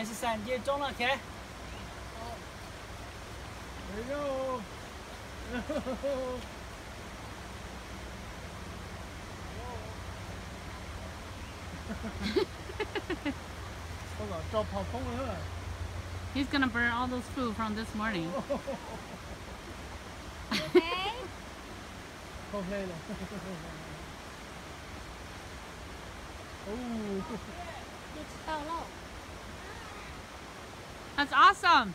es ist ein Dear John, okay? There you go. He's gonna burn all those food from this morning. okay. oh. That's awesome.